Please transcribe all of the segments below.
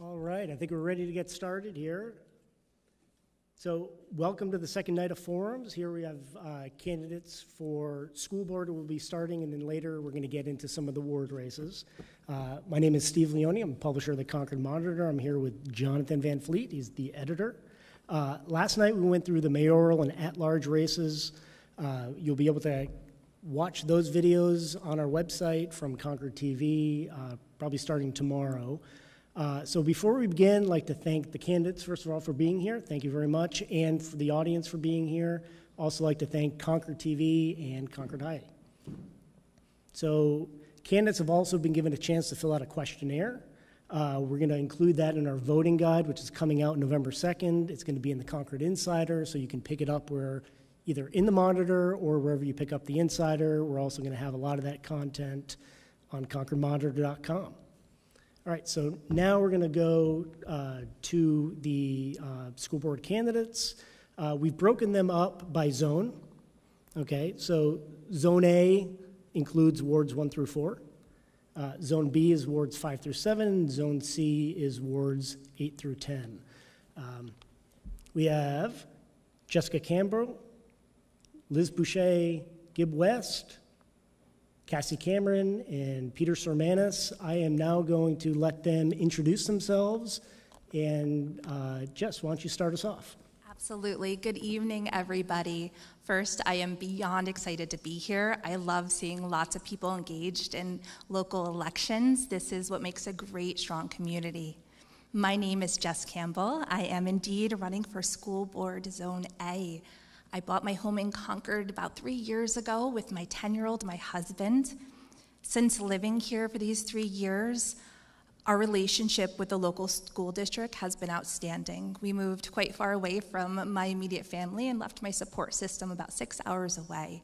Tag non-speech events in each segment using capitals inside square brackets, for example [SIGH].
All right, I think we're ready to get started here. So, welcome to the second night of forums. Here we have uh, candidates for school board. We'll be starting, and then later we're going to get into some of the ward races. Uh, my name is Steve Leone. I'm publisher of the Concord Monitor. I'm here with Jonathan Van Fleet. He's the editor. Uh, last night we went through the mayoral and at-large races. Uh, you'll be able to watch those videos on our website from Concord TV, uh, probably starting tomorrow. Uh, so before we begin, I'd like to thank the candidates, first of all, for being here. Thank you very much. And for the audience for being here. Also like to thank Concord TV and Concord High. So candidates have also been given a chance to fill out a questionnaire. Uh, we're going to include that in our voting guide, which is coming out November 2nd. It's going to be in the Concord Insider, so you can pick it up where either in the monitor or wherever you pick up the Insider. We're also going to have a lot of that content on concordmonitor.com. All right, so now we're going to go uh, to the uh, school board candidates. Uh, we've broken them up by zone. Okay, so zone A includes wards one through four. Uh, zone B is wards five through seven. Zone C is wards eight through 10. Um, we have Jessica Campbell, Liz Boucher, Gib West, Cassie Cameron and Peter Sormanis. I am now going to let them introduce themselves. And uh, Jess, why don't you start us off? Absolutely. Good evening, everybody. First, I am beyond excited to be here. I love seeing lots of people engaged in local elections. This is what makes a great, strong community. My name is Jess Campbell. I am indeed running for School Board Zone A. I bought my home in Concord about three years ago with my 10 year old, my husband. Since living here for these three years, our relationship with the local school district has been outstanding. We moved quite far away from my immediate family and left my support system about six hours away.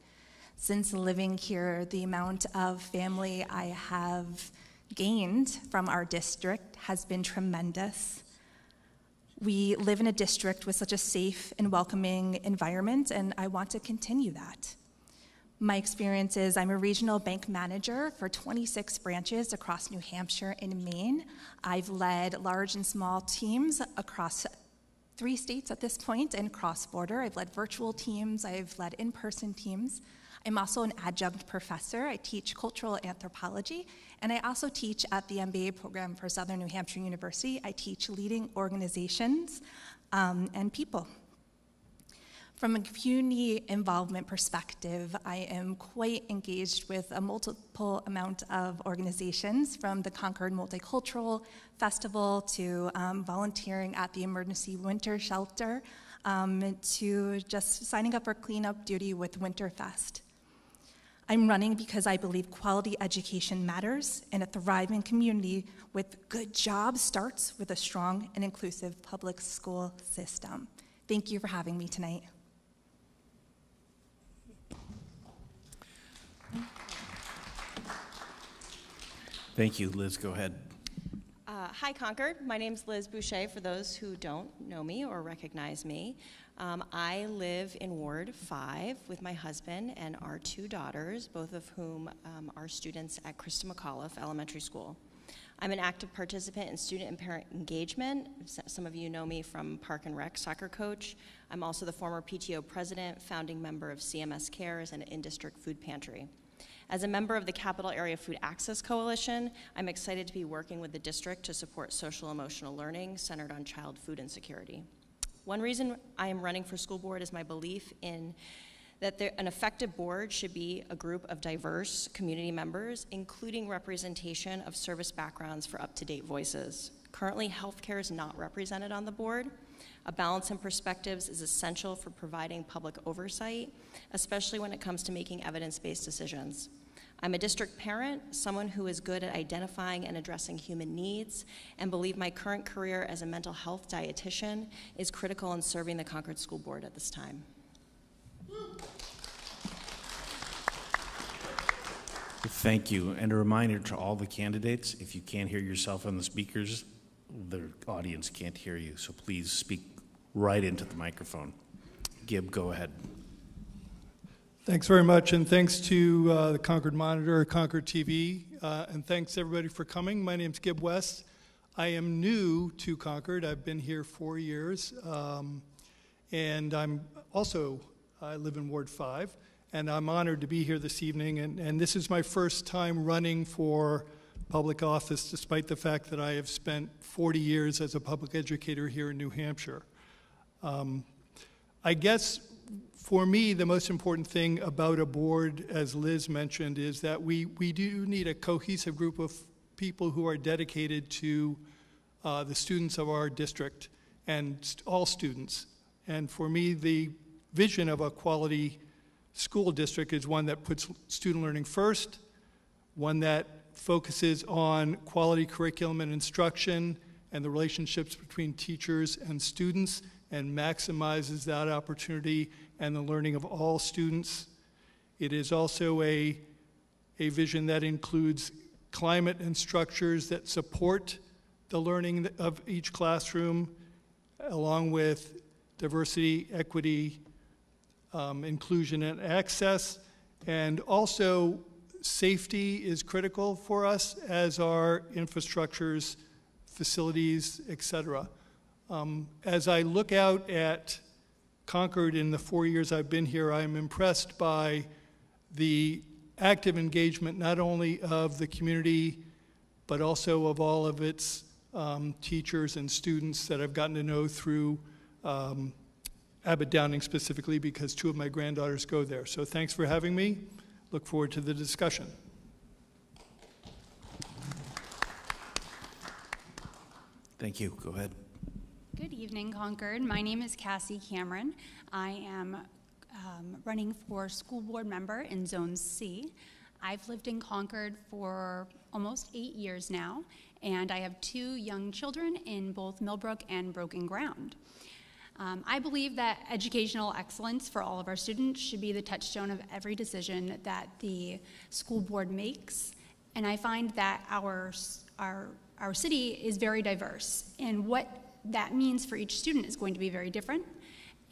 Since living here, the amount of family I have gained from our district has been tremendous. We live in a district with such a safe and welcoming environment, and I want to continue that. My experience is I'm a regional bank manager for 26 branches across New Hampshire and Maine. I've led large and small teams across three states at this point and cross border. I've led virtual teams, I've led in person teams. I'm also an adjunct professor. I teach cultural anthropology, and I also teach at the MBA program for Southern New Hampshire University. I teach leading organizations um, and people. From a community involvement perspective, I am quite engaged with a multiple amount of organizations, from the Concord Multicultural Festival to um, volunteering at the Emergency Winter Shelter um, to just signing up for cleanup duty with Winterfest. I'm running because I believe quality education matters, and a thriving community with good jobs starts with a strong and inclusive public school system. Thank you for having me tonight. Thank you. Liz, go ahead. Hi, Concord. My name is Liz Boucher, for those who don't know me or recognize me. Um, I live in Ward 5 with my husband and our two daughters, both of whom um, are students at Christa McAuliffe Elementary School. I'm an active participant in student and parent engagement. Some of you know me from Park and Rec soccer coach. I'm also the former PTO president, founding member of CMS Cares and an in district food pantry. As a member of the Capital Area Food Access Coalition, I'm excited to be working with the district to support social emotional learning centered on child food insecurity. One reason I am running for school board is my belief in that there, an effective board should be a group of diverse community members, including representation of service backgrounds for up to date voices. Currently, healthcare is not represented on the board. A balance in perspectives is essential for providing public oversight, especially when it comes to making evidence based decisions. I'm a district parent, someone who is good at identifying and addressing human needs, and believe my current career as a mental health dietitian is critical in serving the Concord School Board at this time. Thank you. And a reminder to all the candidates if you can't hear yourself on the speakers, the audience can't hear you. So please speak right into the microphone. Gib, go ahead. Thanks very much, and thanks to uh, the Concord Monitor, Concord TV, uh, and thanks everybody for coming. My name's Gib West. I am new to Concord. I've been here four years, um, and I'm also I live in Ward Five, and I'm honored to be here this evening. And, and this is my first time running for public office, despite the fact that I have spent 40 years as a public educator here in New Hampshire. Um, I guess for me, the most important thing about a board, as Liz mentioned, is that we, we do need a cohesive group of people who are dedicated to uh, the students of our district and st- all students. And for me, the vision of a quality school district is one that puts student learning first, one that focuses on quality curriculum and instruction and the relationships between teachers and students and maximizes that opportunity and the learning of all students. It is also a, a vision that includes climate and structures that support the learning of each classroom, along with diversity, equity, um, inclusion, and access. And also, safety is critical for us as our infrastructures, facilities, et cetera. Um, as I look out at Concord in the four years I've been here, I'm impressed by the active engagement not only of the community, but also of all of its um, teachers and students that I've gotten to know through um, Abbot Downing specifically because two of my granddaughters go there. So thanks for having me. Look forward to the discussion. Thank you. Go ahead. Good evening, Concord. My name is Cassie Cameron. I am um, running for school board member in Zone C. I've lived in Concord for almost eight years now, and I have two young children in both Millbrook and Broken Ground. Um, I believe that educational excellence for all of our students should be the touchstone of every decision that the school board makes. And I find that our, our, our city is very diverse, and what that means for each student is going to be very different.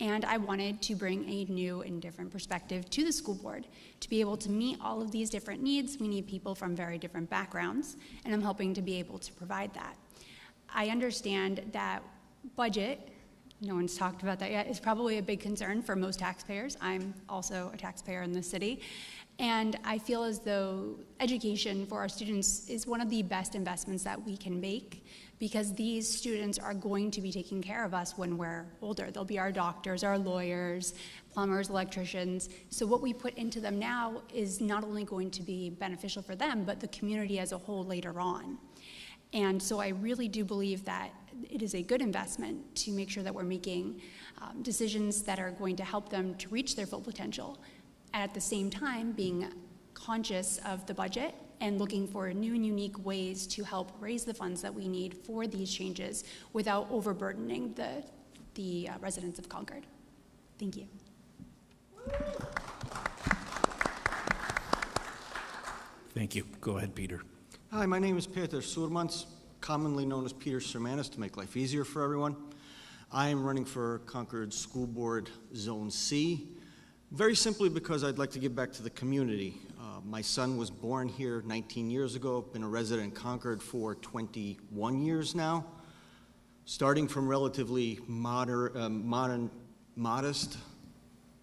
And I wanted to bring a new and different perspective to the school board. To be able to meet all of these different needs, we need people from very different backgrounds, and I'm hoping to be able to provide that. I understand that budget no one's talked about that yet, is probably a big concern for most taxpayers. I'm also a taxpayer in the city. And I feel as though education for our students is one of the best investments that we can make because these students are going to be taking care of us when we're older. They'll be our doctors, our lawyers, plumbers, electricians. So, what we put into them now is not only going to be beneficial for them, but the community as a whole later on. And so, I really do believe that it is a good investment to make sure that we're making um, decisions that are going to help them to reach their full potential. At the same time, being conscious of the budget and looking for new and unique ways to help raise the funds that we need for these changes without overburdening the, the uh, residents of Concord. Thank you. Thank you. Go ahead, Peter. Hi, my name is Peter Surmans commonly known as Peter Sermanis to make life easier for everyone. I am running for Concord School Board Zone C, very simply because I'd like to give back to the community. Uh, my son was born here 19 years ago, been a resident in Concord for 21 years now. Starting from relatively moder, um, modern, modest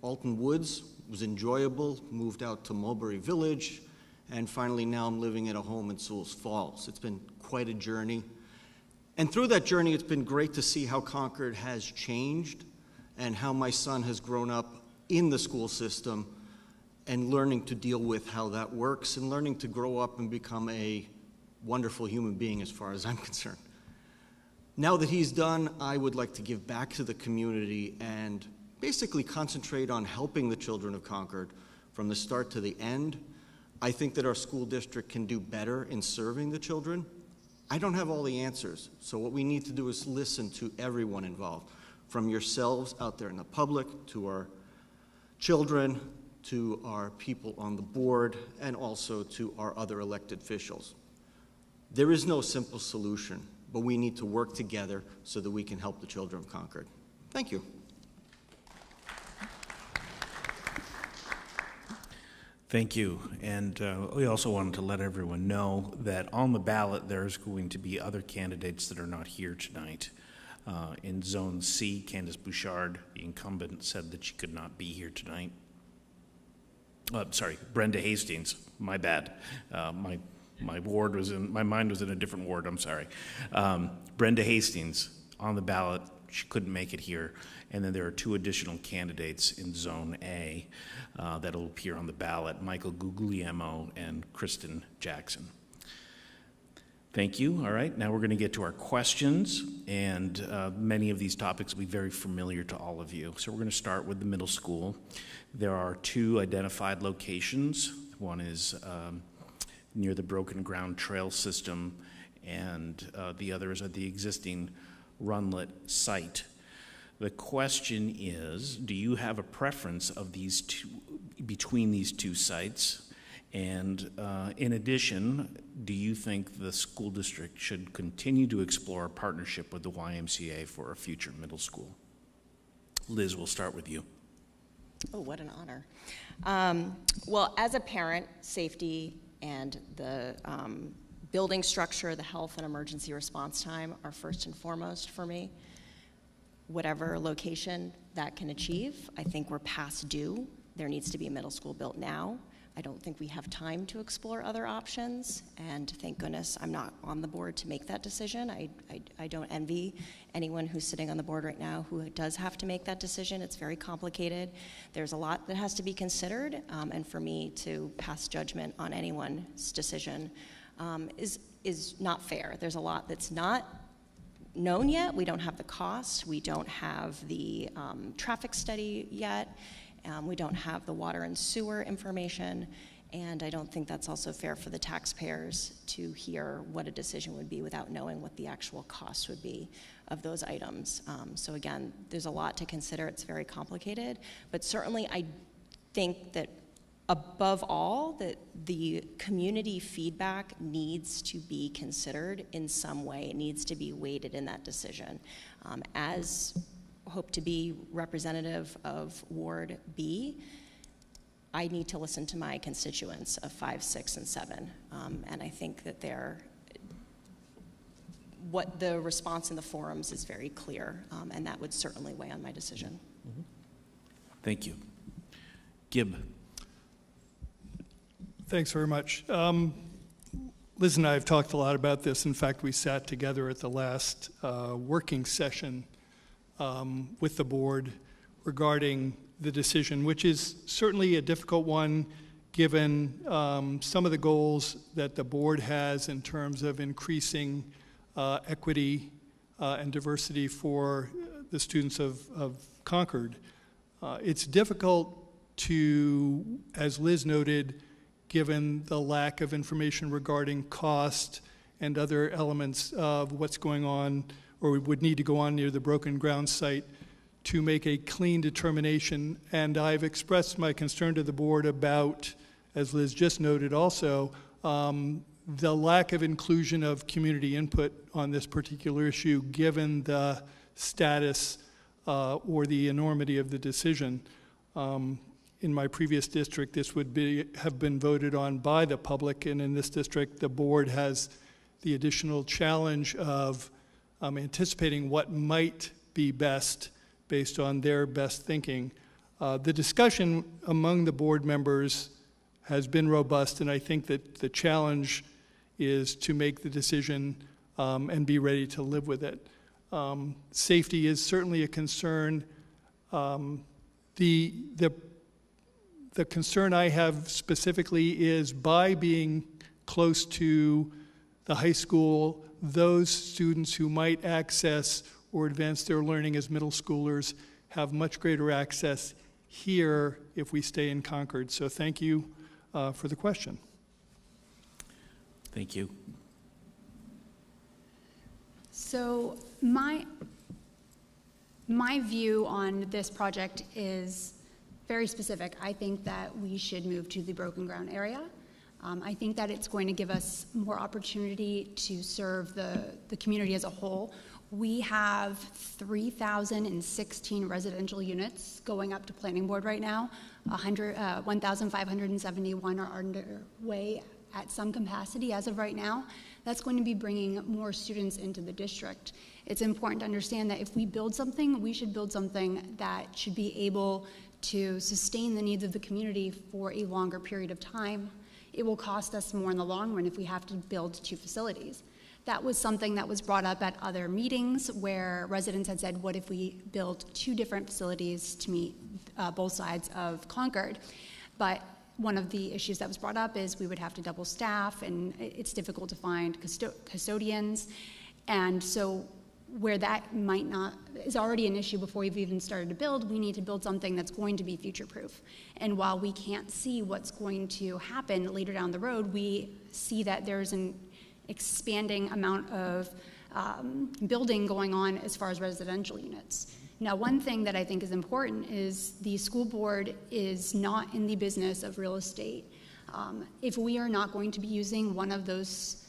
Alton Woods, was enjoyable, moved out to Mulberry Village, and finally now I'm living at a home in Sewall's Falls. It's been quite a journey. And through that journey, it's been great to see how Concord has changed and how my son has grown up in the school system and learning to deal with how that works and learning to grow up and become a wonderful human being as far as I'm [LAUGHS] concerned. Now that he's done, I would like to give back to the community and basically concentrate on helping the children of Concord from the start to the end. I think that our school district can do better in serving the children I don't have all the answers. So, what we need to do is listen to everyone involved, from yourselves out there in the public to our children to our people on the board and also to our other elected officials. There is no simple solution, but we need to work together so that we can help the children of Concord. Thank you. Thank you. And uh, we also wanted to let everyone know that on the ballot, there's going to be other candidates that are not here tonight. Uh, in Zone C, Candace Bouchard, the incumbent, said that she could not be here tonight. Uh, sorry, Brenda Hastings. My bad. Uh, my my ward was in my mind was in a different ward. I'm sorry. Um, Brenda Hastings on the ballot. She couldn't make it here. And then there are two additional candidates in Zone A uh, that'll appear on the ballot: Michael Guglielmo and Kristen Jackson. Thank you. All right, now we're going to get to our questions, and uh, many of these topics will be very familiar to all of you. So we're going to start with the middle school. There are two identified locations. One is um, near the Broken Ground Trail System, and uh, the other is at the existing Rundlett site. The question is, do you have a preference of these two, between these two sites? And uh, in addition, do you think the school district should continue to explore a partnership with the YMCA for a future middle school? Liz, we'll start with you. Oh, what an honor. Um, well, as a parent, safety and the um, building structure, the health and emergency response time are first and foremost for me. Whatever location that can achieve, I think we're past due. There needs to be a middle school built now. I don't think we have time to explore other options, and thank goodness I'm not on the board to make that decision. I, I, I, don't envy anyone who's sitting on the board right now who does have to make that decision. It's very complicated. There's a lot that has to be considered, um, and for me to pass judgment on anyone's decision um, is, is not fair. There's a lot that's not known yet. We don't have the cost, we don't have the um, traffic study yet. Um, we don't have the water and sewer information, and I don't think that's also fair for the taxpayers to hear what a decision would be without knowing what the actual cost would be of those items. Um, so again, there's a lot to consider. It's very complicated, but certainly I think that above all that the community feedback needs to be considered in some way. It needs to be weighted in that decision. Um, as hope to be representative of Ward B, I need to listen to my constituents of five, six, and seven. Um, and I think that they're, what the response in the forums is very clear, um, and that would certainly weigh on my decision. Mm-hmm. Thank you. Gib. Thanks very much. Um, Liz and I have talked a lot about this. In fact, we sat together at the last uh, working session um, with the board regarding the decision, which is certainly a difficult one given um, some of the goals that the board has in terms of increasing uh, equity uh, and diversity for the students of, of Concord. Uh, it's difficult to, as Liz noted, given the lack of information regarding cost and other elements of what's going on or we would need to go on near the broken ground site to make a clean determination. And I've expressed my concern to the board about, as Liz just noted also, um, the lack of inclusion of community input on this particular issue given the status uh, or the enormity of the decision. Um, in my previous district, this would be, have been voted on by the public, and in this district, the board has the additional challenge of um, anticipating what might be best based on their best thinking. Uh, the discussion among the board members has been robust, and I think that the challenge is to make the decision um, and be ready to live with it. Um, safety is certainly a concern. Um, the, the, the concern I have specifically is by being close to the high school those students who might access or advance their learning as middle schoolers have much greater access here if we stay in Concord. So thank you uh, for the question. Thank you. So my my view on this project is very specific. I think that we should move to the broken ground area. Um, I think that it's going to give us more opportunity to serve the, the community as a whole We have 3,016 residential units going up to planning board right now. 100, uh, 1,571 are underway at some capacity as of right now. That's going to be bringing more students into the district. It's important to understand that if we build something, we should build something that should be able to sustain the needs of the community for a longer period of time. It will cost us more in the long run if we have to build two facilities. That was something that was brought up at other meetings where residents had said, what if we build two different facilities to meet uh, both sides of Concord? But one of the issues that was brought up is we would have to double staff, and it's difficult to find custo- custodians. And so where that might not is already an issue before we've even started to build, we need to build something that's going to be future proof. And while we can't see what's going to happen later down the road, we see that there's an expanding amount of um, building going on as far as residential units. Now, one thing that I think is important is the school board is not in the business of real estate. Um, if we are not going to be using one of those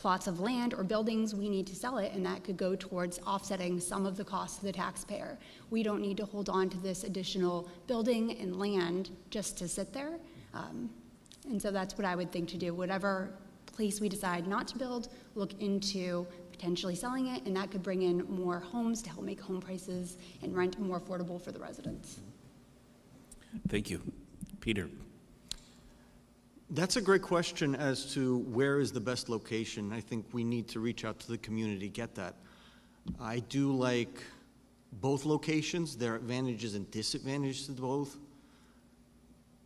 plots of land or buildings, we need to sell it, and that could go towards offsetting some of the costs to the taxpayer. We don't need to hold on to this additional building and land just to sit there. Um, and so that's what I would think to do. Whatever place we decide not to build, look into potentially selling it, and that could bring in more homes to help make home prices and rent more affordable for the residents. Thank you. Peter? That's a great question as to where is the best location. I think we need to reach out to the community, get that. I do like both locations. There are advantages and disadvantages to both.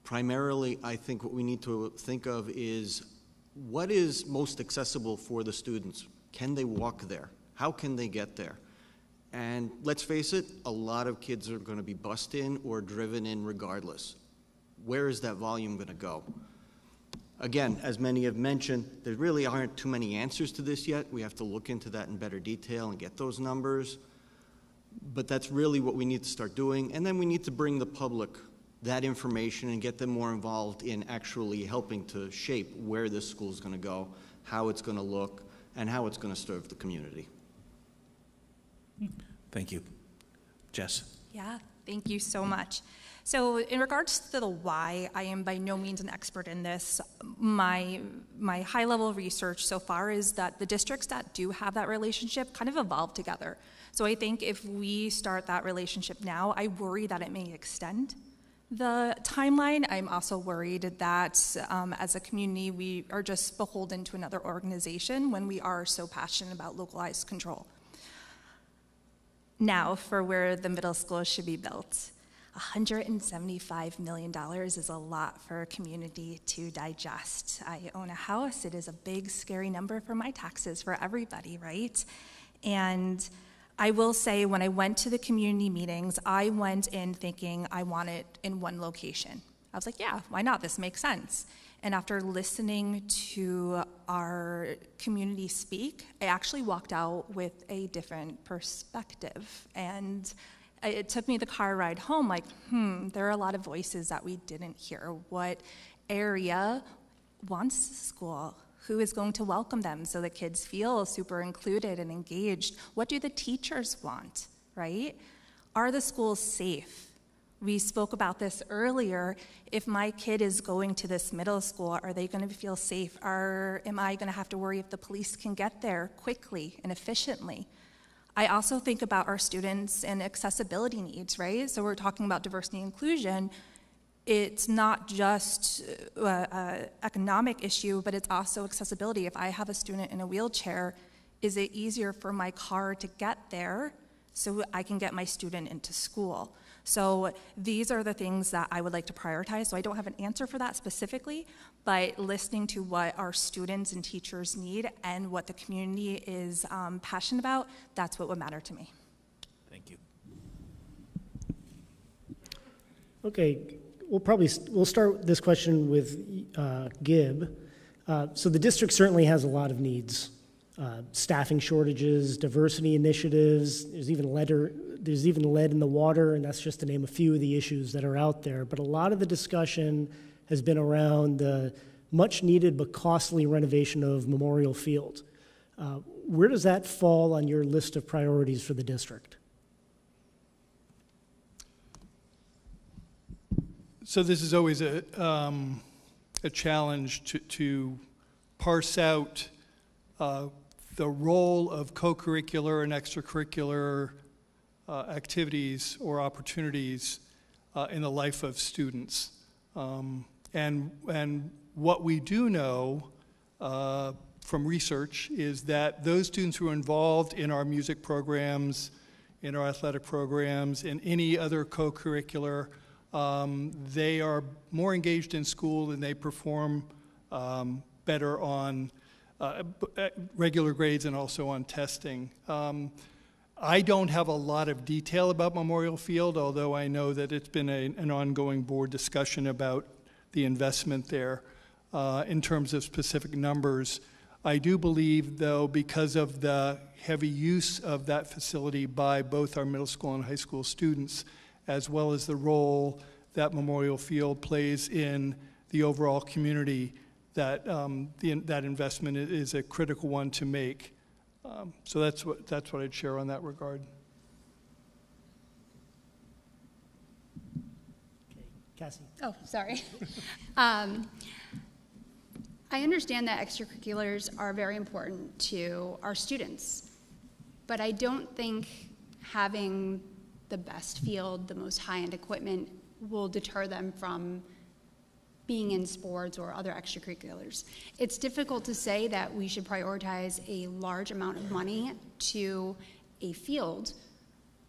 Primarily, I think what we need to think of is what is most accessible for the students? Can they walk there? How can they get there? And let's face it, a lot of kids are going to be bussed in or driven in regardless. Where is that volume going to go? Again, as many have mentioned, there really aren't too many answers to this yet. We have to look into that in better detail and get those numbers. But that's really what we need to start doing. And then we need to bring the public that information and get them more involved in actually helping to shape where this school is going to go, how it's going to look, and how it's going to serve the community. Thank you. Jess? Yeah, thank you so much. So, in regards to the why, I am by no means an expert in this. My, my high level research so far is that the districts that do have that relationship kind of evolve together. So, I think if we start that relationship now, I worry that it may extend the timeline. I'm also worried that um, as a community, we are just beholden to another organization when we are so passionate about localized control. Now, for where the middle school should be built. $175 million is a lot for a community to digest. I own a house. It is a big, scary number for my taxes, for everybody, right? And I will say, when I went to the community meetings, I went in thinking I want it in one location. I was like, yeah, why not? This makes sense. And after listening to our community speak, I actually walked out with a different perspective. And it took me the car ride home like, hmm, there are a lot of voices that we didn't hear. What area wants the school? Who is going to welcome them so the kids feel super included and engaged? What do the teachers want, right? Are the schools safe? We spoke about this earlier. If my kid is going to this middle school, are they going to feel safe? Are, am I going to have to worry if the police can get there quickly and efficiently? I also think about our students and accessibility needs, right? So we're talking about diversity and inclusion. It's not just uh, an economic issue, but it's also accessibility. If I have a student in a wheelchair, is it easier for my car to get there so I can get my student into school? So these are the things that I would like to prioritize. So I don't have an answer for that specifically, but listening to what our students and teachers need and what the community is um, passionate about, that's what would matter to me. Thank you. Okay, we'll probably we'll start this question with uh, Gib. Uh, so the district certainly has a lot of needs uh, staffing shortages, diversity initiatives. There's even lead, there's even lead in the water, and that's just to name a few of the issues that are out there. But a lot of the discussion has been around the much needed but costly renovation of Memorial Field. Uh, Where does that fall on your list of priorities for the district? So this is always a, um, a challenge to, to parse out uh, the role of co-curricular and extracurricular uh, activities or opportunities uh, in the life of students. Um, and, and what we do know uh, from research is that those students who are involved in our music programs, in our athletic programs, in any other co-curricular um, they are more engaged in school and they perform um, better on regular grades and also on testing. Um, I don't have a lot of detail about Memorial Field, although I know that it's been a, an ongoing board discussion about the investment there uh, in terms of specific numbers. I do believe, though, because of the heavy use of that facility by both our middle school and high school students, as well as the role that Memorial Field plays in the overall community, that, um, the, that investment is a critical one to make. Um, so that's what, that's what I'd share on that regard. Okay. Cassie? Oh, sorry. [LAUGHS] um, I understand that extracurriculars are very important to our students, but I don't think having the best field, the most high end equipment will deter them from being in sports or other extracurriculars. It's difficult to say that we should prioritize a large amount of money to a field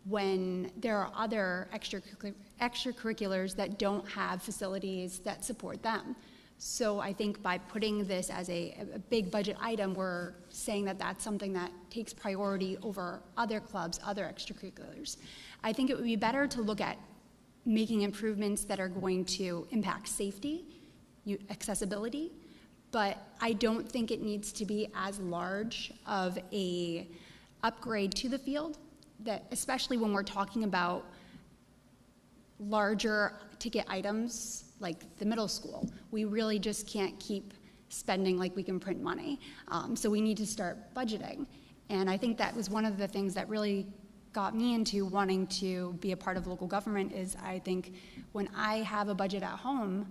when there are other extracurriculars that don't have facilities that support them. So I think by putting this as a, a, big budget item, we're saying that that's something that takes priority over other clubs, other extracurriculars. I think it would be better to look at making improvements that are going to impact safety, accessibility, but I don't think it needs to be as large of a upgrade to the field that especially when we're talking about larger ticket items like the middle school. We really just can't keep spending like we can print money. Um, so we need to start budgeting. And i think that was one of the things that really got me into wanting to be a part of local government is I think when I have a budget at home,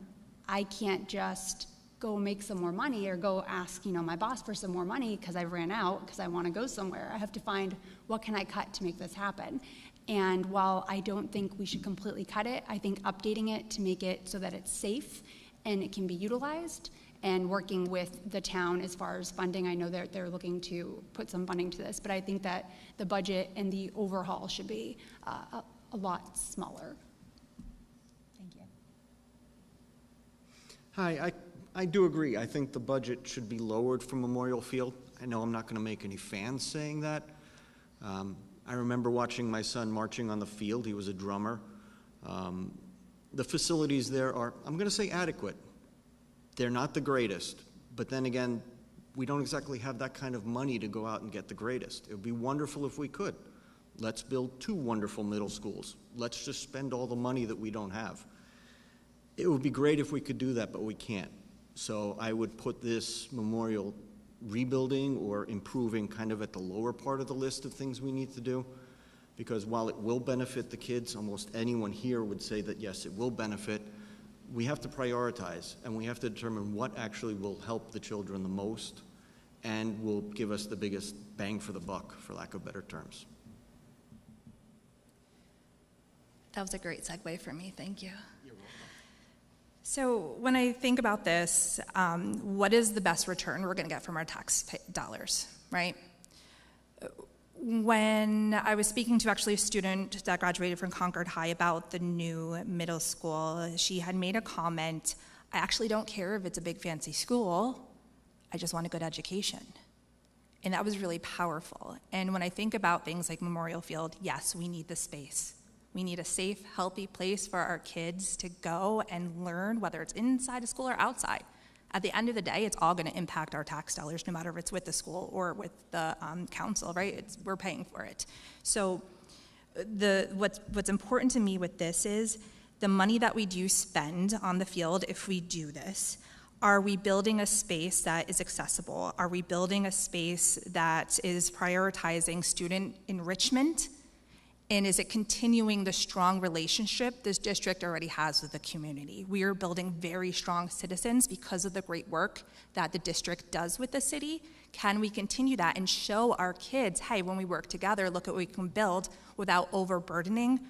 I can't just go make some more money or go ask you know my boss for some more money because I ran out because I want to go somewhere. I have to find what can I cut to make this happen. And while I don't think we should completely cut it, I think updating it to make it so that it's safe and it can be utilized and working with the town as far as funding. I know they're, they're looking to put some funding to this, but I think that the budget and the overhaul should be uh, a, a lot smaller. Thank you. Hi, I, I do agree. I think the budget should be lowered for Memorial Field. I know I'm not going to make any fans saying that. Um, I remember watching my son marching on the field. He was a drummer. Um, the facilities there are, I'm going to say, adequate. They're not the greatest, but then again, we don't exactly have that kind of money to go out and get the greatest. It would be wonderful if we could. Let's build two wonderful middle schools. Let's just spend all the money that we don't have. It would be great if we could do that, but we can't. So I would put this memorial rebuilding or improving kind of at the lower part of the list of things we need to do. Because while it will benefit the kids, almost anyone here would say that yes, it will benefit we have to prioritize and we have to determine what actually will help the children the most and will give us the biggest bang for the buck, for lack of better terms. That was a great segue for me. Thank you. So, when I think about this, um, what is the best return we're going to get from our tax dollars, right? When I was speaking to actually a student that graduated from Concord High about the new middle school, she had made a comment I actually don't care if it's a big fancy school, I just want a good education. And that was really powerful. And when I think about things like Memorial Field, yes, we need the space. We need a safe, healthy place for our kids to go and learn, whether it's inside a school or outside at the end of the day, it's all going to impact our tax dollars, no matter if it's with the school or with the um, council, right? It's, we're paying for it. So, the, what's, what's important to me with this is the money that we do spend on the field, if we do this, Are we building a space that is accessible? Are we building a space that is prioritizing student enrichment? And is it continuing the strong relationship this district already has with the community? We are building very strong citizens because of the great work that the district does with the city. Can we continue that and show our kids, hey, when we work together, look at what we can build without overburdening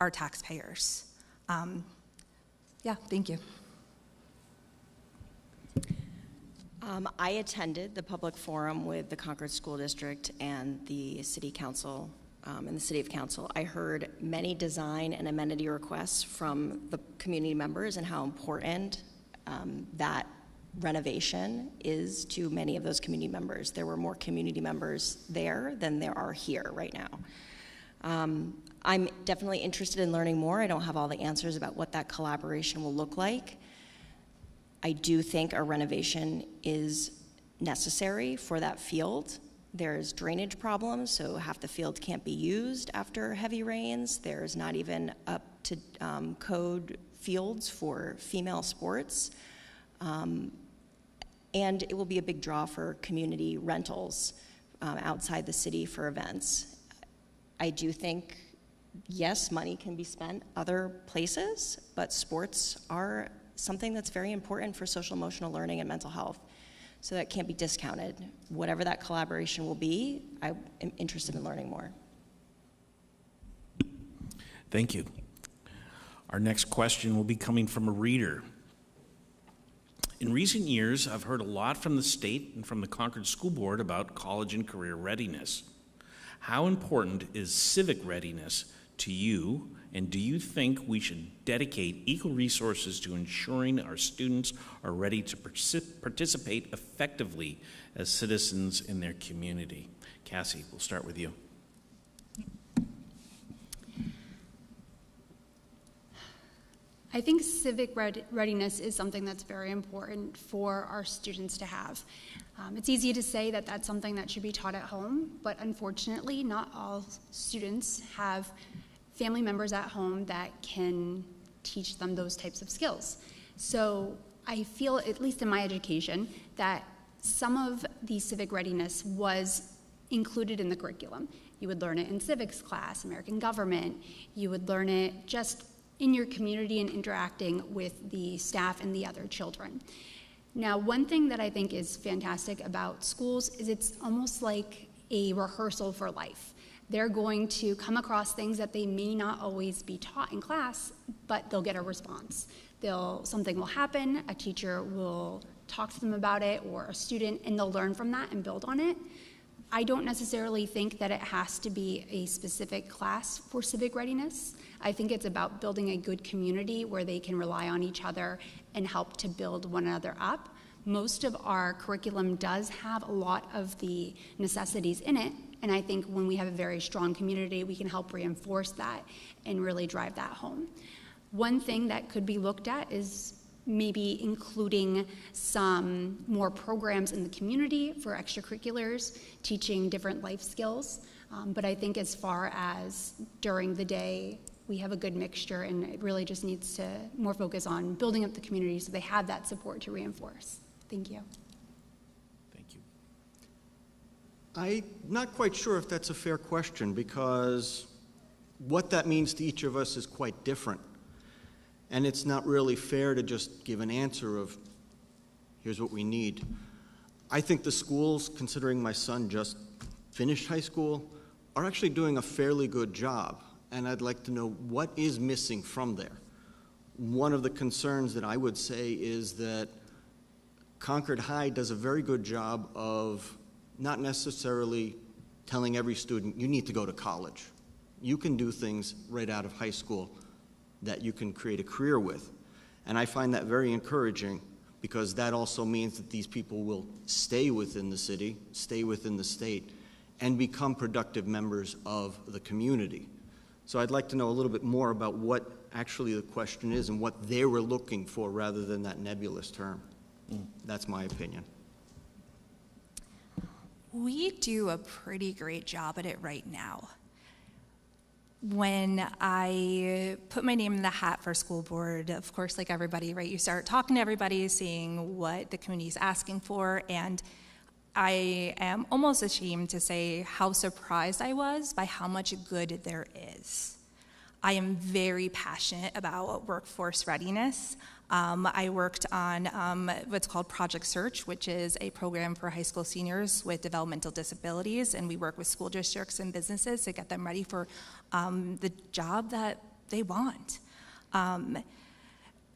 our taxpayers? Um, yeah, thank you. Um, I attended the public forum with the Concord School District and the City Council um, and the City of Council. I heard many design and amenity requests from the community members and how important um, that renovation is to many of those community members. There were more community members there than there are here right now. Um, I'm definitely interested in learning more. I don't have all the answers about what that collaboration will look like. I do think a renovation is necessary for that field. There's drainage problems, so half the field can't be used after heavy rains. There's not even up to um, code fields for female sports. Um, and it will be a big draw for community rentals um, outside the city for events. I do think, yes, money can be spent other places, but sports are something that's very important for social emotional learning and mental health. So that can't be discounted. Whatever that collaboration will be, I am interested in learning more. Thank you. Our next question will be coming from a reader. In recent years, I've heard a lot from the state and from the Concord School Board about college and career readiness. How important is civic readiness to you and do you think we should dedicate equal resources to ensuring our students are ready to participate effectively as citizens in their community? Cassie, we'll start with you. I think civic readiness is something that's very important for our students to have. Um, it's easy to say that that's something that should be taught at home, but unfortunately, not all students have family members at home that can teach them those types of skills. So I feel, at least in my education, that some of the civic readiness was included in the curriculum. You would learn it in civics class, American government. You would learn it just in your community and interacting with the staff and the other children. Now, one thing that I think is fantastic about schools is it's almost like a rehearsal for life they're going to come across things that they may not always be taught in class, but they'll get a response. They'll, something will happen, a teacher will talk to them about it, or a student, and they'll learn from that and build on it. I don't necessarily think that it has to be a specific class for civic readiness. I think it's about building a good community where they can rely on each other and help to build one another up. Most of our curriculum does have a lot of the necessities in it, and I think when we have a very strong community, we can help reinforce that and really drive that home. One thing that could be looked at is maybe including some more programs in the community for extracurriculars, teaching different life skills. Um, but I think as far as during the day, we have a good mixture, and it really just needs to more focus on building up the community so they have that support to reinforce. Thank you. I'm not quite sure if that's a fair question because what that means to each of us is quite different. And it's not really fair to just give an answer of, here's what we need. I think the schools, considering my son just finished high school, are actually doing a fairly good job. And I'd like to know what is missing from there. One of the concerns that I would say is that Concord High does a very good job of not necessarily telling every student, you need to go to college. You can do things right out of high school that you can create a career with. And I find that very encouraging because that also means that these people will stay within the city, stay within the state, and become productive members of the community. So I'd like to know a little bit more about what actually the question is and what they were looking for rather than that nebulous term. Mm. That's my opinion. We do a pretty great job at it right now. when I put my name in the hat for school board, of course, like everybody, right, you start talking to everybody, seeing what the community is asking for, and I am almost ashamed to say how surprised I was by how much good there is. I am very passionate about workforce readiness. Um, I worked on um, what's called Project Search, which is a program for high school seniors with developmental disabilities, and we work with school districts and businesses to get them ready for um, the job that they want. Um,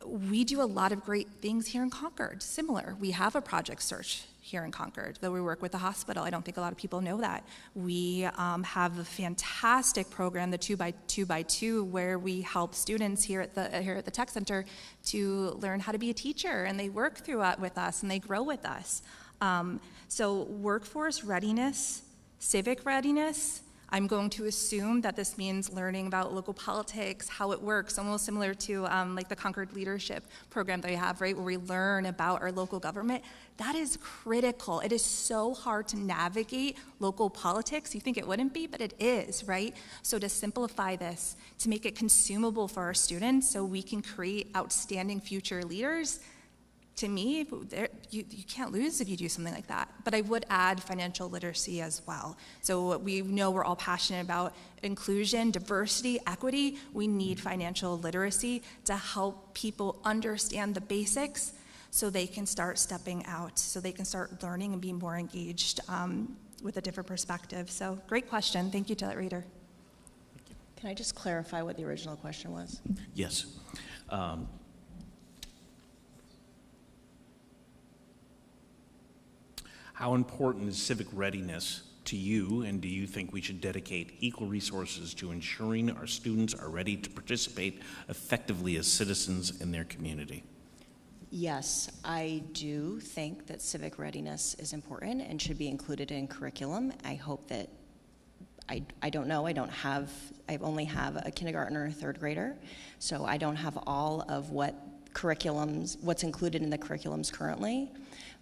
we do a lot of great things here in Concord, similar. We have a project search here in Concord, though we work with the hospital. I don't think a lot of people know that. We um, have a fantastic program, the two by two by two, where we help students here at the here at the tech center to learn how to be a teacher, and they work through it with us and they grow with us. Um, so workforce readiness, civic readiness, I'm going to assume that this means learning about local politics, how it works, almost similar to um, like the Concord Leadership Program that we have, right, where we learn about our local government. That is critical. It is so hard to navigate local politics. You think it wouldn't be, but it is, right? So to simplify this, to make it consumable for our students so we can create outstanding future leaders, to me, there, you, you can't lose if you do something like that. But I would add financial literacy as well. So we know we're all passionate about inclusion, diversity, equity. We need financial literacy to help people understand the basics so they can start stepping out, so they can start learning and be more engaged um, with a different perspective. So great question. Thank you to that reader. Can I just clarify what the original question was? Yes. Um, How important is civic readiness to you, and do you think we should dedicate equal resources to ensuring our students are ready to participate effectively as citizens in their community? Yes, I do think that civic readiness is important and should be included in curriculum. I hope that I, I don't know. I don't have, I only have a kindergartner, third grader, so I don't have all of what curriculums, what's included in the curriculums currently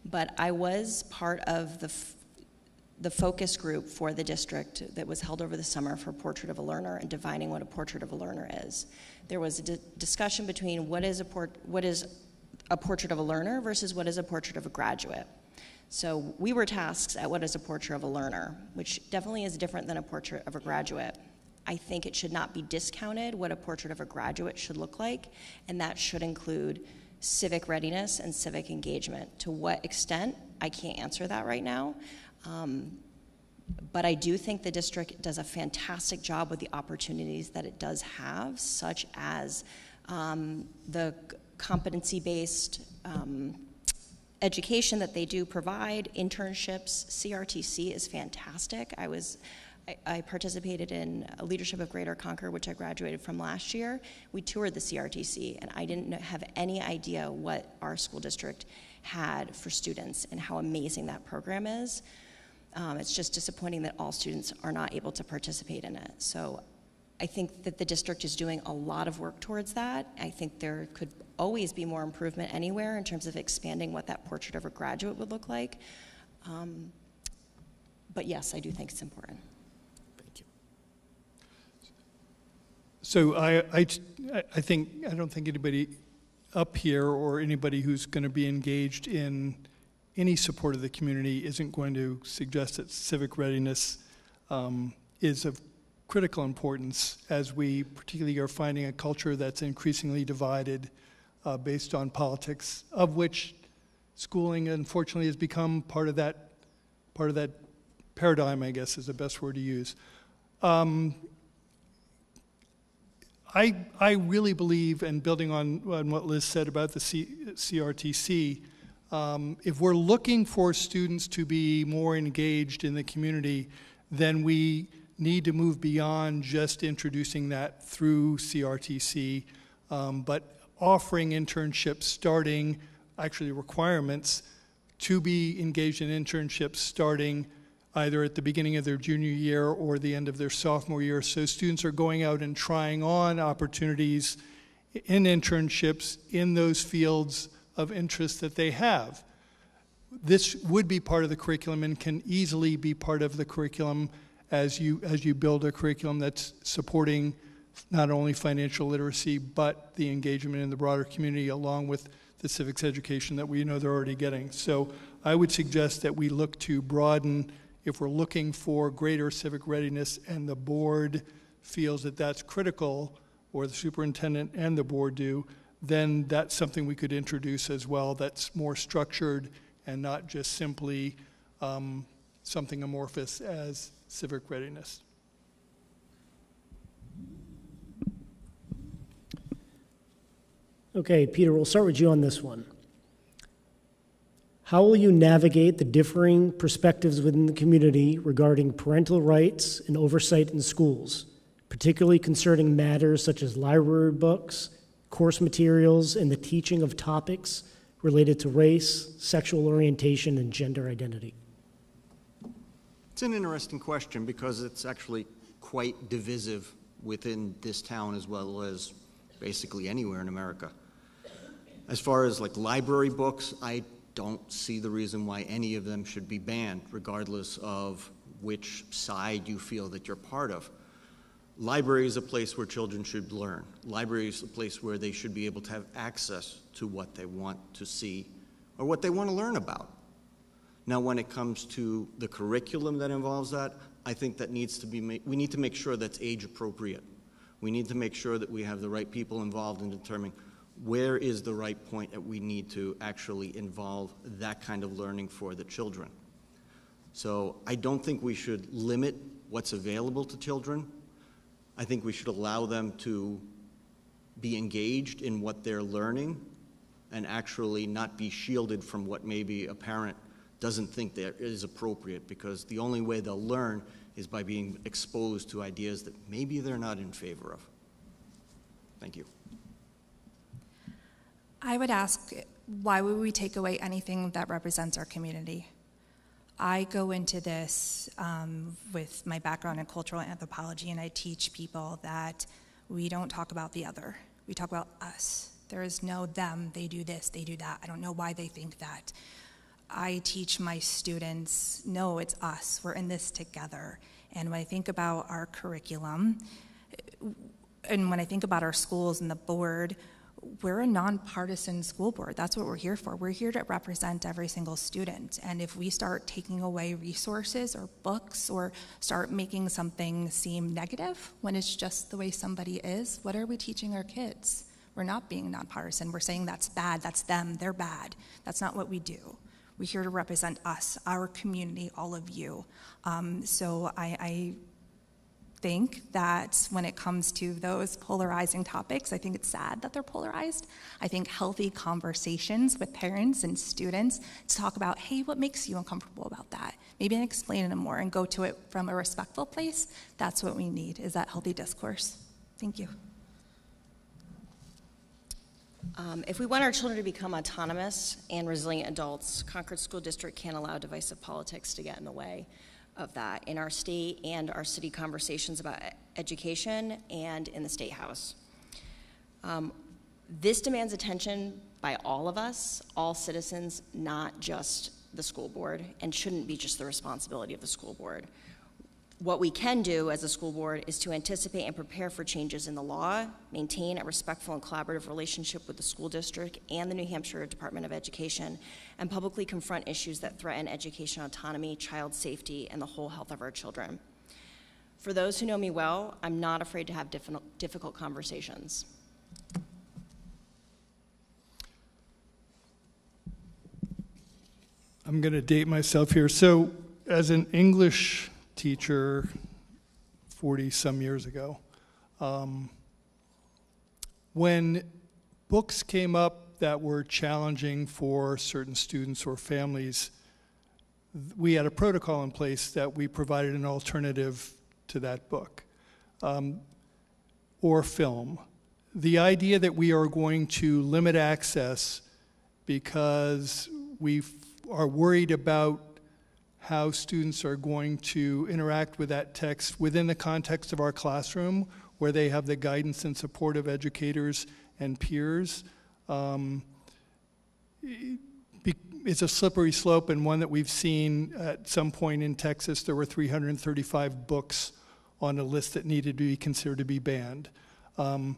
but I was part of the, f- the focus group for the district that was held over the summer for Portrait of a Learner and defining what a portrait of a learner is. There was a discussion between what is a what is a portrait of a learner versus what is a portrait of a graduate. So we were tasked at what is a portrait of a learner, which definitely is different than a portrait of a graduate. I think it should not be discounted what a portrait of a graduate should look like, and that should include civic readiness and civic engagement. To what extent, I can't answer that right now. Um, but I do think the district does a fantastic job with the opportunities that it does have, such as um, the competency based um, education that they do provide, internships. CRTC is fantastic. I was I, participated in a Leadership of Greater Concord, which I graduated from last year. We toured the CRTC, and I didn't have any idea what our school district had for students and how amazing that program is. Um, it's just disappointing that all students are not able to participate in it. So I think that the district is doing a lot of work towards that. I think there could always be more improvement anywhere in terms of expanding what that portrait of a graduate would look like. Um, but yes, I do think it's important. So I, I, I think, I don't think anybody up here or anybody who's going to be engaged in any support of the community isn't going to suggest that civic readiness um, is of critical importance as we particularly are finding a culture that's increasingly divided uh, based on politics, of which schooling unfortunately has become part of that part of that paradigm, I guess is the best word to use. Um, I, I really believe, and building on, on what Liz said about the C, CRTC, um, if we're looking for students to be more engaged in the community, then we need to move beyond just introducing that through CRTC, um, but offering internships starting, actually requirements, to be engaged in internships starting either at the beginning of their junior year or the end of their sophomore year. So students are going out and trying on opportunities in internships in those fields of interest that they have. This would be part of the curriculum and can easily be part of the curriculum as you, as you build a curriculum that's supporting not only financial literacy, but the engagement in the broader community along with the civics education that we know they're already getting. So I would suggest that we look to broaden, if we're looking for greater civic readiness and the board feels that that's critical, or the superintendent and the board do, then that's something we could introduce as well that's more structured and not just simply um, something amorphous as civic readiness. Okay, Peter, we'll start with you on this one. How will you navigate the differing perspectives within the community regarding parental rights and oversight in schools, particularly concerning matters such as library books, course materials, and the teaching of topics related to race, sexual orientation, and gender identity? It's an interesting question because it's actually quite divisive within this town as well as basically anywhere in America. As far as like library books, I don't see the reason why any of them should be banned, regardless of which side you feel that you're part of. Library is a place where children should learn. Library is a place where they should be able to have access to what they want to see or what they want to learn about. Now, when it comes to the curriculum that involves that, I think that needs to be, we need to make sure that's age appropriate. We need to make sure that we have the right people involved in determining where is the right point that we need to actually involve that kind of learning for the children. So I don't think we should limit what's available to children. I think we should allow them to be engaged in what they're learning and actually not be shielded from what maybe a parent doesn't think that is appropriate because the only way they'll learn is by being exposed to ideas that maybe they're not in favor of. Thank you. I would ask, why would we take away anything that represents our community? I go into this um, with my background in cultural anthropology, and I teach people that we don't talk about the other. We talk about us. There is no them, they do this, they do that. I don't know why they think that. I teach my students, no, it's us. We're in this together. And when I think about our curriculum, and when I think about our schools and the board, we're a nonpartisan school board. That's what we're here for. We're here to represent every single student. And if we start taking away resources or books or start making something seem negative when it's just the way somebody is, what are we teaching our kids? We're not being nonpartisan. We're saying that's bad, that's them, they're bad. That's not what we do. We're here to represent us, our community, all of you. Um, so I, I think that when it comes to those polarizing topics, I think it's sad that they're polarized. I think healthy conversations with parents and students to talk about, hey, what makes you uncomfortable about that? Maybe explain it more and go to it from a respectful place. That's what we need, is that healthy discourse. Thank you. Um, if we want our children to become autonomous and resilient adults, Concord School District can't allow divisive politics to get in the way of that in our state and our city conversations about education and in the state house. Um, this demands attention by all of us, all citizens, not just the school board, and shouldn't be just the responsibility of the school board. What we can do as a school board is to anticipate and prepare for changes in the law, maintain a respectful and collaborative relationship with the school district and the New Hampshire Department of Education, and publicly confront issues that threaten education autonomy, child safety, and the whole health of our children. For those who know me well, I'm not afraid to have difficult conversations. I'm going to date myself here. So, as an English teacher 40 some years ago. Um, when books came up that were challenging for certain students or families, we had a protocol in place that we provided an alternative to that book um, or film. The idea that we are going to limit access because we are worried about how students are going to interact with that text within the context of our classroom, where they have the guidance and support of educators and peers. Um, it's a slippery slope and one that we've seen at some point in Texas. There were 335 books on a list that needed to be considered to be banned. Um,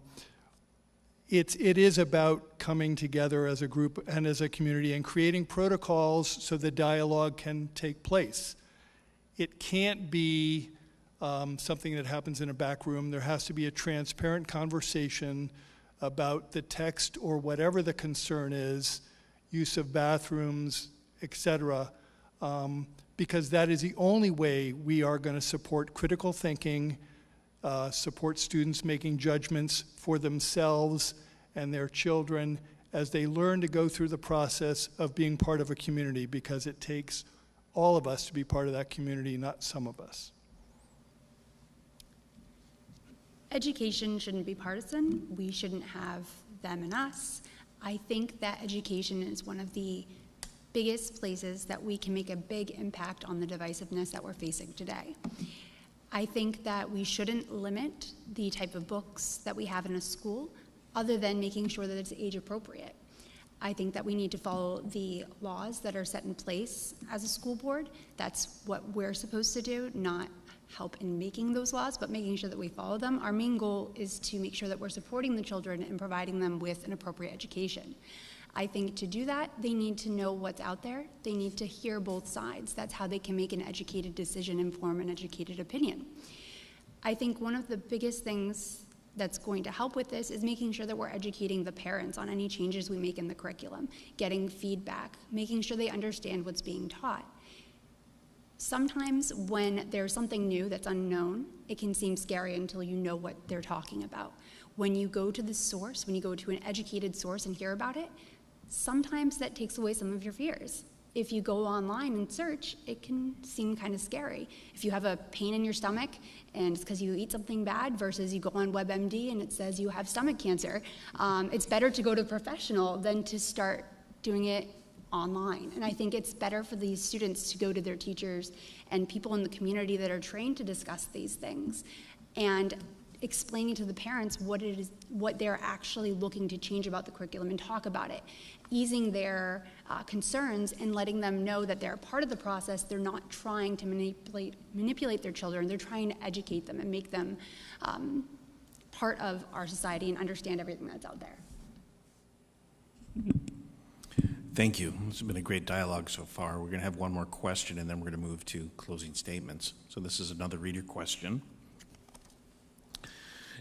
it's, it is about coming together as a group and as a community and creating protocols so the dialogue can take place. It can't be um, something that happens in a back room. There has to be a transparent conversation about the text or whatever the concern is, use of bathrooms, etc., um, because that is the only way we are going to support critical thinking, uh, support students making judgments for themselves and their children as they learn to go through the process of being part of a community, because it takes all of us to be part of that community, not some of us. Education shouldn't be partisan. We shouldn't have them and us. I think that education is one of the biggest places that we can make a big impact on the divisiveness that we're facing today. I think that we shouldn't limit the type of books that we have in a school other than making sure that it's age appropriate. I think that we need to follow the laws that are set in place as a school board. That's what we're supposed to do, not help in making those laws, but making sure that we follow them. Our main goal is to make sure that we're supporting the children and providing them with an appropriate education. I think to do that, they need to know what's out there. They need to hear both sides. That's how they can make an educated decision and form an educated opinion. I think one of the biggest things that's going to help with this is making sure that we're educating the parents on any changes we make in the curriculum, getting feedback, making sure they understand what's being taught. Sometimes when there's something new that's unknown, it can seem scary until you know what they're talking about. When you go to the source, when you go to an educated source and hear about it, sometimes that takes away some of your fears. If you go online and search, it can seem kind of scary. If you have a pain in your stomach and it's because you eat something bad versus you go on WebMD and it says you have stomach cancer, um, it's better to go to a professional than to start doing it online. And I think it's better for these students to go to their teachers and people in the community that are trained to discuss these things. And explaining to the parents what it is what they're actually looking to change about the curriculum and talk about it easing their uh, concerns and letting them know that they're part of the process they're not trying to manipulate manipulate their children they're trying to educate them and make them um, part of our society and understand everything that's out there Thank you. This has been a great dialogue so far. We're going to have one more question and then we're going to move to closing statements. So, this is another reader question.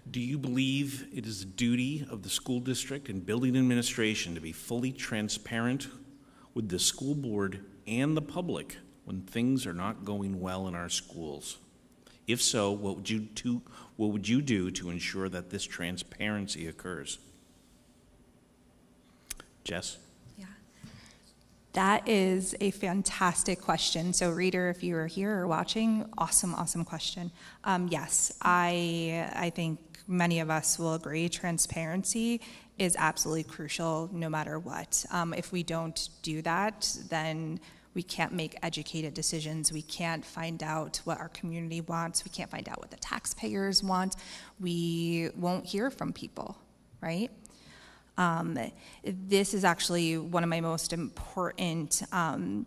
Do you believe it is the duty of the school district and building administration to be fully transparent with the school board and the public when things are not going well in our schools? If so, what would you do, what would you do to ensure that this transparency occurs? Jess? Yeah. That is a fantastic question. So, reader, if you are here or watching, awesome, awesome question. Um, yes, I I think many of us will agree transparency is absolutely crucial no matter what. Um, if we don't do that, then we can't make educated decisions. We can't find out what our community wants. We can't find out what the taxpayers want. We won't hear from people, right? Um, this is actually one of my most important um,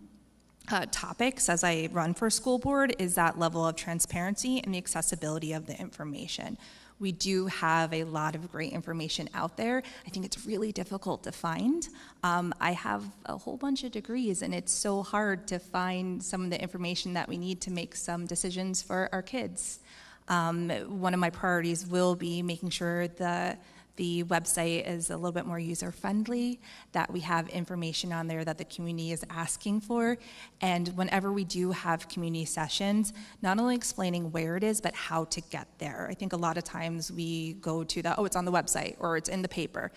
uh, topics as I run for school board is that level of transparency and the accessibility of the information we do have a lot of great information out there. I think it's really difficult to find. Um, I have a whole bunch of degrees, and it's so hard to find some of the information that we need to make some decisions for our kids. Um, one of my priorities will be making sure the the website is a little bit more user friendly, that we have information on there that the community is asking for. And whenever we do have community sessions, not only explaining where it is, but how to get there. I think a lot of times we go to the, oh, it's on the website or it's in the paper.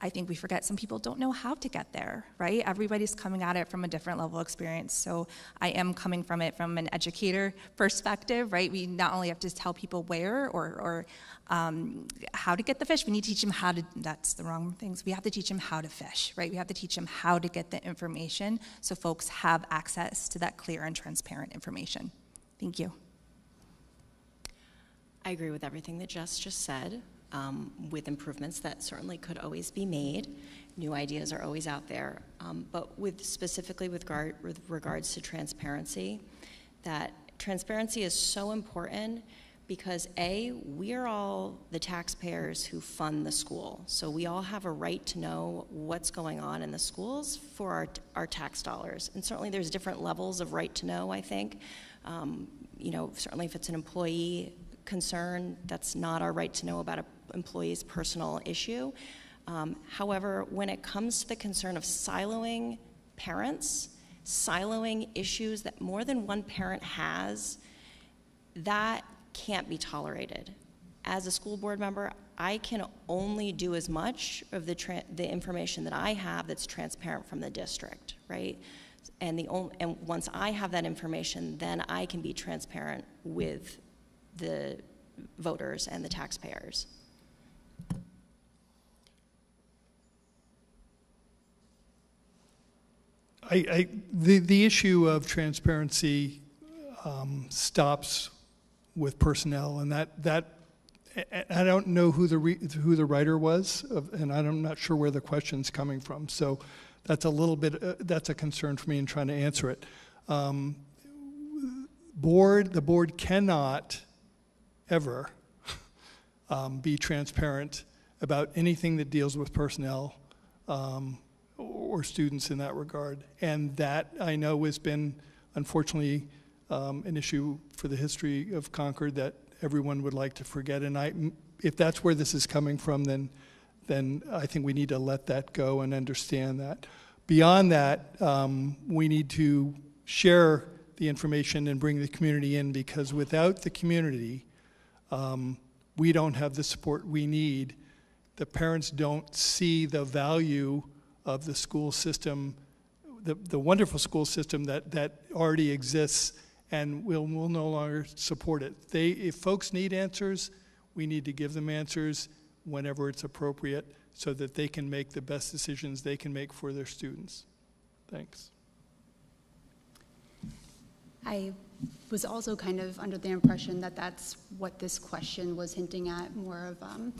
I think we forget some people don't know how to get there, right? Everybody's coming at it from a different level of experience. So I am coming from it from an educator perspective, right? We not only have to tell people where or, or um, how to get the fish, we need to teach them how to, that's the wrong things. We have to teach them how to fish, right? We have to teach them how to get the information so folks have access to that clear and transparent information. Thank you. I agree with everything that Jess just said. Um, with improvements that certainly could always be made. New ideas are always out there. Um, but with specifically with, guard, with regards to transparency, that transparency is so important because A, we are all the taxpayers who fund the school. So we all have a right to know what's going on in the schools for our, our tax dollars. And certainly there's different levels of right to know, I think. Um, you know, certainly if it's an employee concern, that's not our right to know about an employee's personal issue. Um, however, when it comes to the concern of siloing parents, siloing issues that more than one parent has, that can't be tolerated. As a school board member, I can only do as much of the, tra- the information that I have that's transparent from the district, right? And, the only, and once I have that information, then I can be transparent with the voters and the taxpayers. I, I, the, the issue of transparency um, stops with personnel, and that, that I don't know who the, re, who the writer was, and I'm not sure where the question's coming from. So that's a little bit, uh, that's a concern for me in trying to answer it. Um, board, the board cannot ever [LAUGHS] um, be transparent about anything that deals with personnel um, or students in that regard. And that I know has been, unfortunately, um, an issue for the history of Concord that everyone would like to forget. And I, if that's where this is coming from, then, then I think we need to let that go and understand that. Beyond that, um, we need to share the information and bring the community in because without the community, um, we don't have the support we need. The parents don't see the value of the school system, the, the wonderful school system that, that already exists and we'll, we'll no longer support it. They, if folks need answers, we need to give them answers whenever it's appropriate so that they can make the best decisions they can make for their students. Thanks. I was also kind of under the impression that that's what this question was hinting at more of um,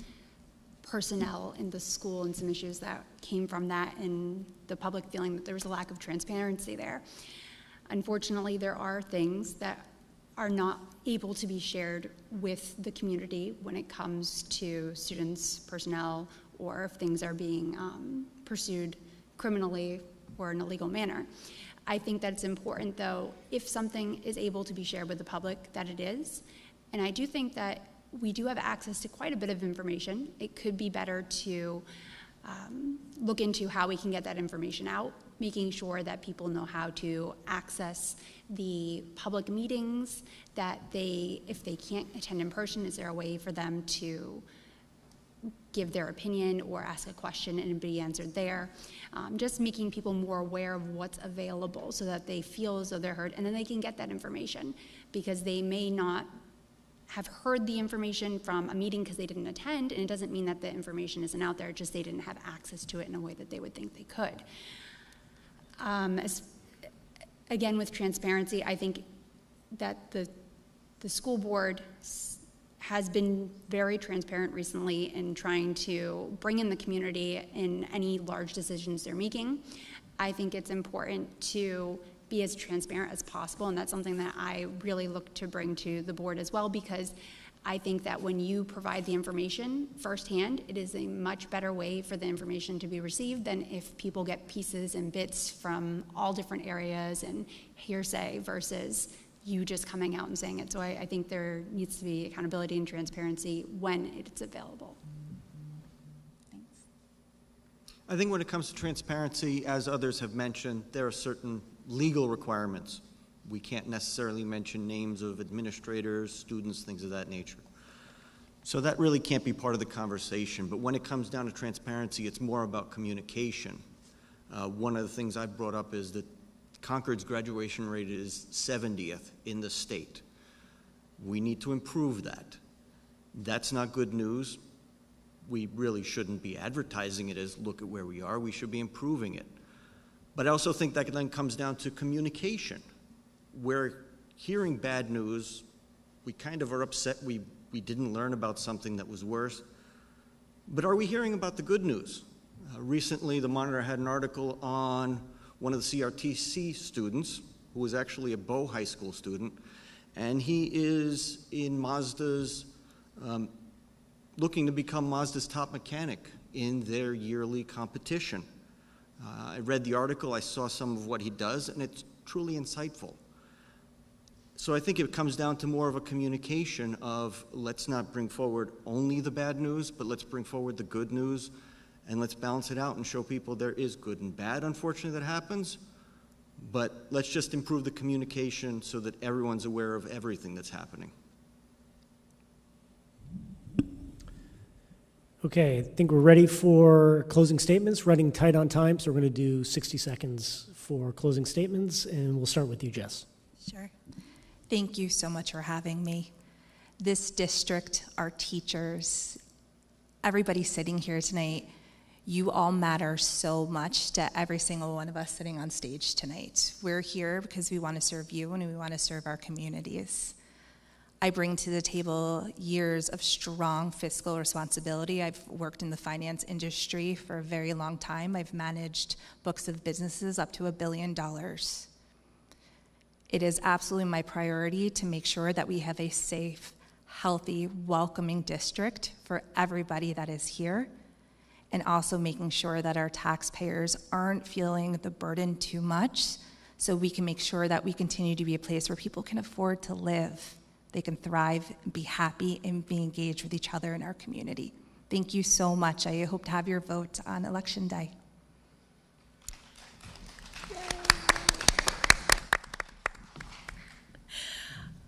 personnel in the school and some issues that came from that and the public feeling that there was a lack of transparency there. Unfortunately, there are things that are not able to be shared with the community when it comes to students, personnel, or if things are being um, pursued criminally or in a legal manner. I think that it's important, though, if something is able to be shared with the public, that it is. And I do think that we do have access to quite a bit of information. It could be better to um, look into how we can get that information out, making sure that people know how to access the public meetings, that they, if they can't attend in person, is there a way for them to give their opinion or ask a question and be answered there. Um, just making people more aware of what's available so that they feel as though they're heard and then they can get that information because they may not have heard the information from a meeting because they didn't attend, and it doesn't mean that the information isn't out there, just they didn't have access to it in a way that they would think they could. Um, as, again, with transparency, I think that the, the school board has been very transparent recently in trying to bring in the community in any large decisions they're making. I think it's important to be as transparent as possible, and that's something that I really look to bring to the board as well because I think that when you provide the information firsthand, it is a much better way for the information to be received than if people get pieces and bits from all different areas and hearsay versus you just coming out and saying it. So I, I think there needs to be accountability and transparency when it's available. Thanks. I think when it comes to transparency, as others have mentioned, there are certain legal requirements. We can't necessarily mention names of administrators, students, things of that nature. So that really can't be part of the conversation. But when it comes down to transparency, it's more about communication. Uh, one of the things I brought up is that Concord's graduation rate is 70th in the state. We need to improve that. That's not good news. We really shouldn't be advertising it as look at where we are. We should be improving it. But I also think that then comes down to communication. We're hearing bad news. We kind of are upset we, we didn't learn about something that was worse. But are we hearing about the good news? Uh, recently, the Monitor had an article on one of the CRTC students, who was actually a Bow High School student, and he is in Mazda's, um, looking to become Mazda's top mechanic in their yearly competition. Uh, I read the article, I saw some of what he does, and it's truly insightful. So I think it comes down to more of a communication of let's not bring forward only the bad news, but let's bring forward the good news and let's balance it out and show people there is good and bad, unfortunately, that happens. But let's just improve the communication so that everyone's aware of everything that's happening. Okay, I think we're ready for closing statements, running tight on time, so we're going to do 60 seconds for closing statements, and we'll start with you, Jess. Sure. Thank you so much for having me. This district, our teachers, everybody sitting here tonight, you all matter so much to every single one of us sitting on stage tonight. We're here because we want to serve you and we want to serve our communities. I bring to the table years of strong fiscal responsibility. I've worked in the finance industry for a very long time. I've managed books of businesses up to a billion dollars. It is absolutely my priority to make sure that we have a safe, healthy, welcoming district for everybody that is here, and also making sure that our taxpayers aren't feeling the burden too much so we can make sure that we continue to be a place where people can afford to live they can thrive, be happy, and be engaged with each other in our community. Thank you so much. I hope to have your vote on Election Day.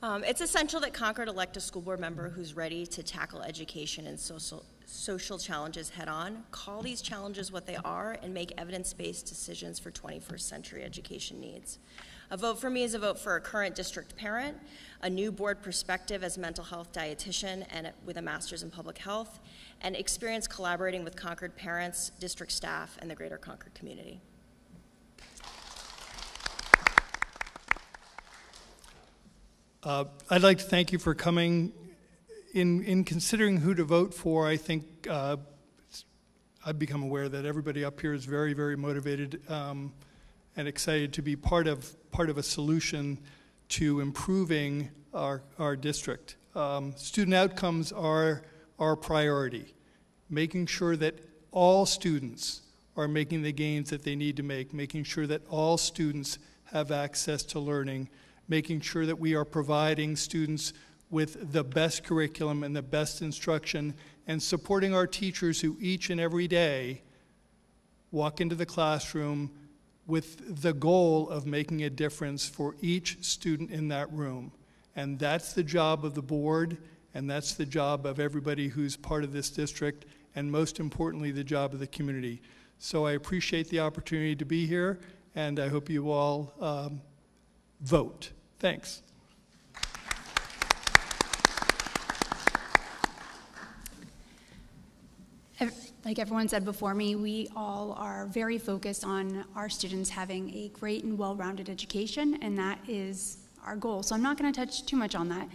Um, it's essential that Concord elect a school board member who's ready to tackle education and social, social challenges head on, call these challenges what they are, and make evidence based decisions for 21st century education needs. A vote for me is a vote for a current district parent, a new board perspective as mental health dietitian and with a master's in public health, and experience collaborating with Concord parents, district staff, and the greater Concord community. Uh, I'd like to thank you for coming. In, in considering who to vote for, I think uh, I've become aware that everybody up here is very, very motivated um, and excited to be part of, part of a solution to improving our, our district. Um, student outcomes are our priority, making sure that all students are making the gains that they need to make, making sure that all students have access to learning, making sure that we are providing students with the best curriculum and the best instruction, and supporting our teachers who each and every day walk into the classroom with the goal of making a difference for each student in that room. And that's the job of the board, and that's the job of everybody who's part of this district, and most importantly, the job of the community. So I appreciate the opportunity to be here, and I hope you all um, vote. Thanks. Like everyone said before me, we all are very focused on our students having a great and well rounded education, and that is our goal. So I'm not going to touch too much on that.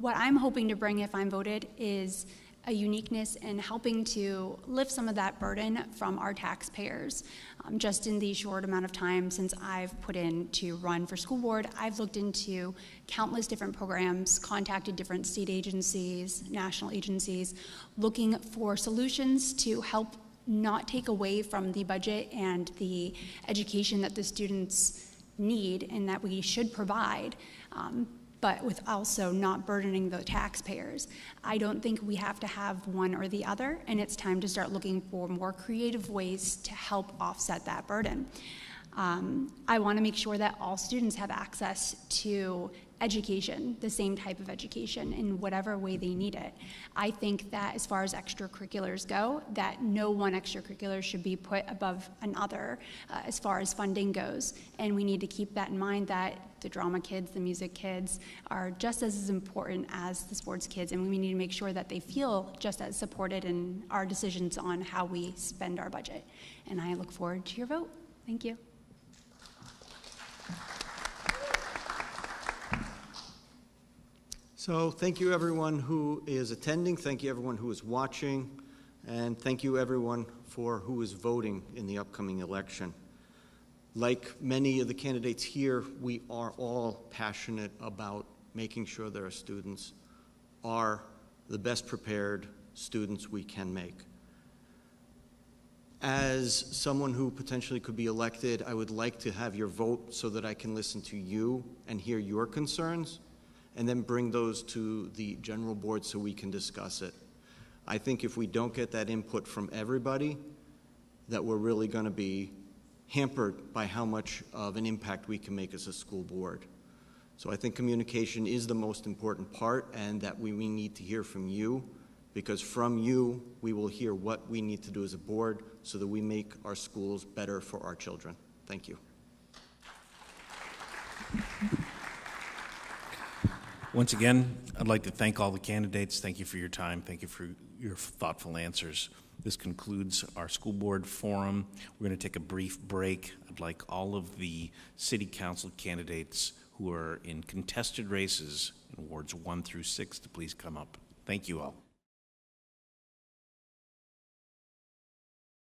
What I'm hoping to bring if I'm voted is a uniqueness in helping to lift some of that burden from our taxpayers. Um, just in the short amount of time since I've put in to run for school board, I've looked into countless different programs, contacted different state agencies, national agencies, looking for solutions to help not take away from the budget and the education that the students need and that we should provide. Um, but with also not burdening the taxpayers. I don't think we have to have one or the other, and it's time to start looking for more creative ways to help offset that burden. Um, I want to make sure that all students have access to education, the same type of education in whatever way they need it. I think that as far as extracurriculars go, that no one extracurricular should be put above another uh, as far as funding goes. And we need to keep that in mind that the drama kids, the music kids are just as important as the sports kids, and we need to make sure that they feel just as supported in our decisions on how we spend our budget. And I look forward to your vote. Thank you. So thank you everyone who is attending. Thank you everyone who is watching. And thank you, everyone, for who is voting in the upcoming election. Like many of the candidates here, we are all passionate about making sure that our students are the best prepared students we can make. As someone who potentially could be elected, I would like to have your vote so that I can listen to you and hear your concerns, and then bring those to the general board so we can discuss it. I think if we don't get that input from everybody, that we're really going to be hampered by how much of an impact we can make as a school board. So I think communication is the most important part, and that we, we need to hear from you, because from you, we will hear what we need to do as a board so that we make our schools better for our children. Thank you. Once again, I'd like to thank all the candidates. Thank you for your time. Thank you for your thoughtful answers. This concludes our school board forum. We're going to take a brief break. I'd like all of the city council candidates who are in contested races in wards one through six to please come up. Thank you all.